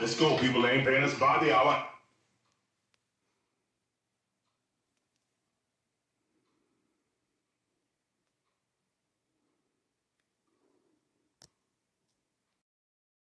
Let's go, people. They ain't paying us by the hour.